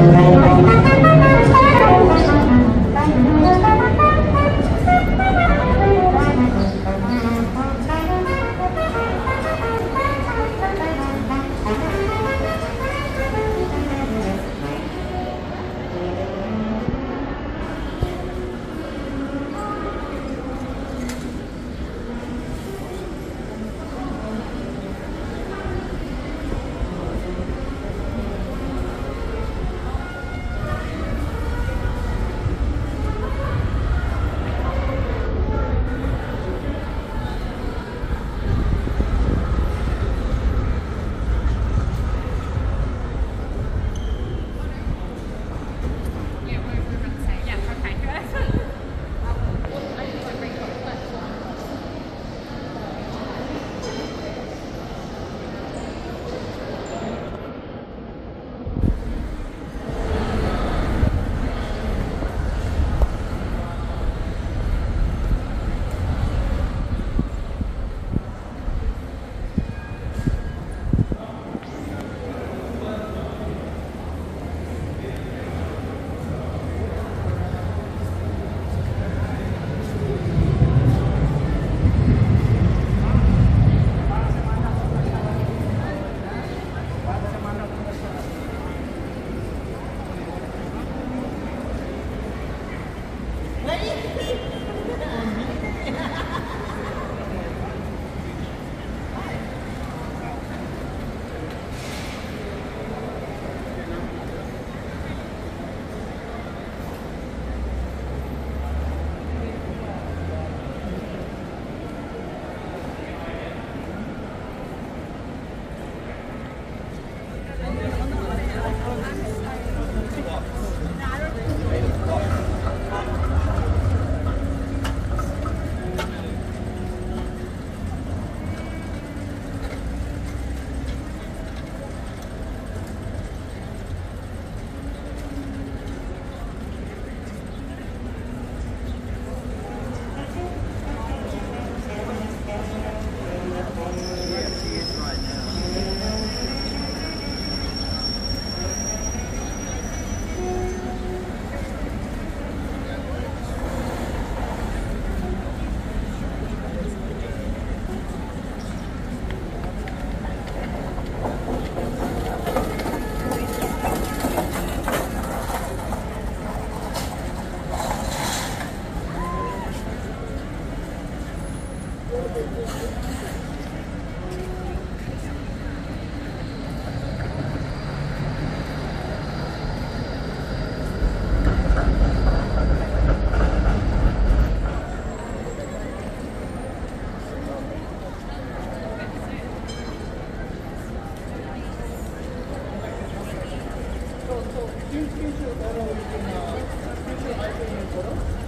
Amen. 일주일 따라오니까 일주일 아이들처럼